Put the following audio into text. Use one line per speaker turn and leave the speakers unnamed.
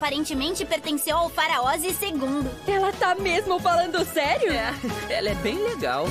Aparentemente pertenceu ao faraó II.
Ela tá mesmo falando sério?
É, ela é bem legal.